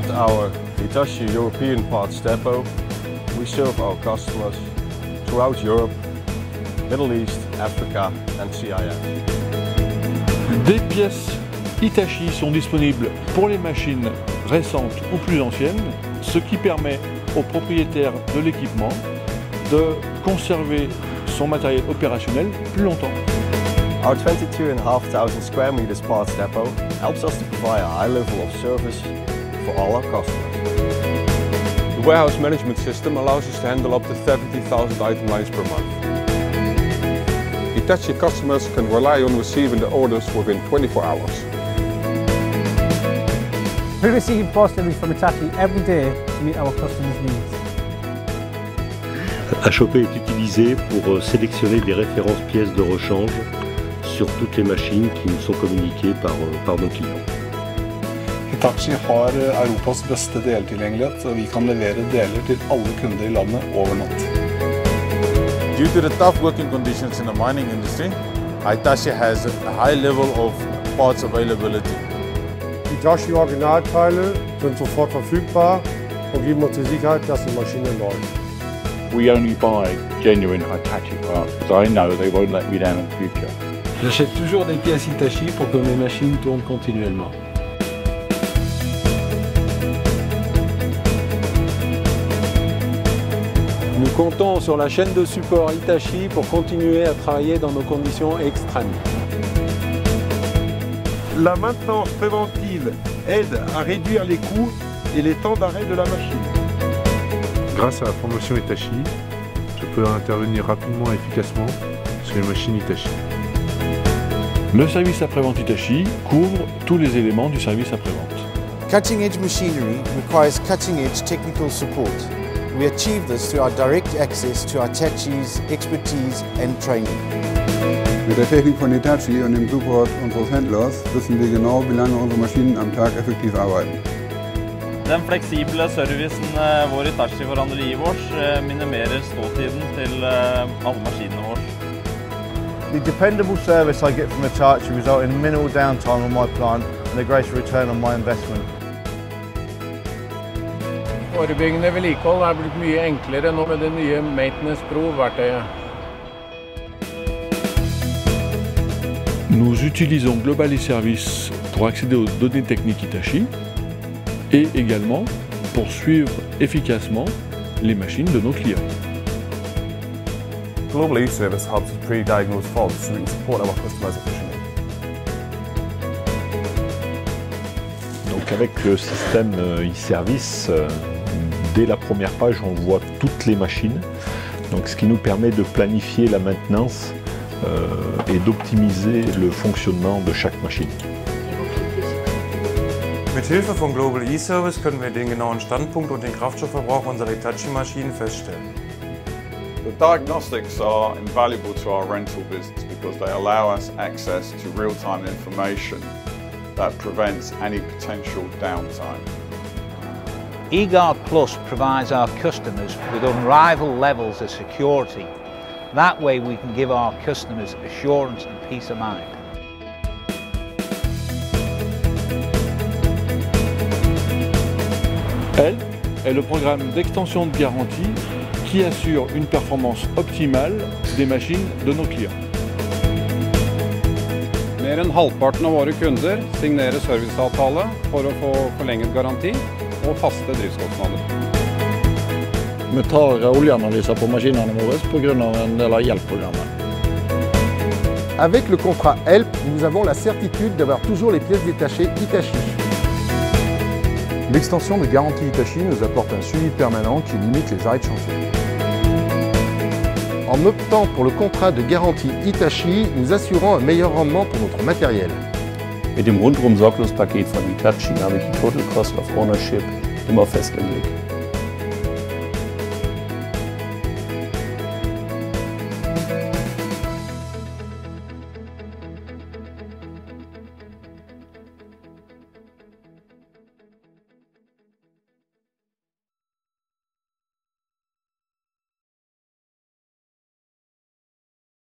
At our Hitachi European Parts Depot, we serve our customers throughout Europe, Middle East, Africa and CIS. Des pièces Hitachi sont disponibles pour les machines récentes ou plus anciennes, ce qui permet au propriétaire de l'équipement de conserver son matériel opérationnel plus longtemps. Our 22,500 square meters parts depot helps us to provide a high level of service for all our customers. The warehouse management system allows us to handle up to 70,000 item lines per month. Hitachi customers can rely on receiving the orders within 24 hours. We receive parts deliveries from Hitachi every day to meet our customers' needs. HOP est utilisé pour euh, sélectionner des références pièces de rechange sur toutes les machines qui nous sont communiquées par, euh, par nos clients. Hitachi har eh, Europas beste deltilgjengelighet, og vi kan levere deler til alle kunder i landet over natt. Due to the tough working conditions in the mining industry, Hitachi has a high level of parts availability. Hitachi Originalteile sind sofort verfügbar und geben uns die Sicherheit, dass die Maschine läuft. We only buy genuine Hitachi parts because I know they won't let me down in the future. J'achète toujours des pièces Hitachi pour que mes machines tournent continuellement. Comptons sur la chaîne de support Hitachi pour continuer à travailler dans nos conditions extrêmes. La maintenance préventive aide à réduire les coûts et les temps d'arrêt de la machine. Grâce à la formation Hitachi, je peux intervenir rapidement et efficacement sur les machines Hitachi. Le service après-vente Hitachi couvre tous les éléments du service après-vente. Cutting edge machinery requires cutting edge technical support. We achieve this through our direct access to our TACHI's expertise and training. Mit der Technik von Hitachi und dem Support unseres Händlers wissen wir genau, wie lange unsere Maschinen am Tag effektiv arbeiten. Den fleksible servicen eh, vår Hitachi-forhandler gir oss, eh, minimerer ståtiden til eh, alle maskinene våre. The dependable service I get from Hitachi results in minimal downtime on my plant and a greater return on my investment. Forebyggende vedlikehold er blitt mye enklere nå med det nye Maintenance Pro-verktøyet. Nous utilisons Global e-Service pour accéder aux données techniques Hitachi et également pour suivre efficacement les machines de nos clients. Global e-Service helps us pre-diagnose faults so we can support our customers efficiently. Donc avec le système euh, e-service, euh, dès la première page, on voit toutes les machines. Donc ce qui nous permet de planifier la maintenance euh, et d'optimiser le fonctionnement de chaque machine. Mit Hilfe von Global e-Service können wir den genauen Standpunkt und den Kraftstoffverbrauch unserer Hitachi-Maschinen feststellen. The diagnostics are invaluable to our rental business because they allow us access to real-time information that prevents any potential downtime. eGuard Plus provides our customers with unrivaled levels of security. That way we can give our customers assurance and peace of mind. Elle est le programme d'extension de garantie qui assure une performance optimale des machines de nos clients. Mer enn halvparten av våre kunder signerer serviceavtale for å få forlenget garanti og faste driftskostnader. Vi tar oljeanalyser på maskinene våre pga. en del av hjelpprogrammet. Avec le contrat HELP, nous avons la certitude d'avoir toujours les pièces détachées Hitachi. L'extension de garantie Hitachi nous apporte un suivi permanent qui limite les arrêts de chantier. En optant pour le contrat de garantie Hitachi, nous assurons un meilleur rendement pour notre matériel. Mit dem Rundum-Sorglos-Paket von Hitachi habe ich die Total Cost of Ownership immer fest im Blick.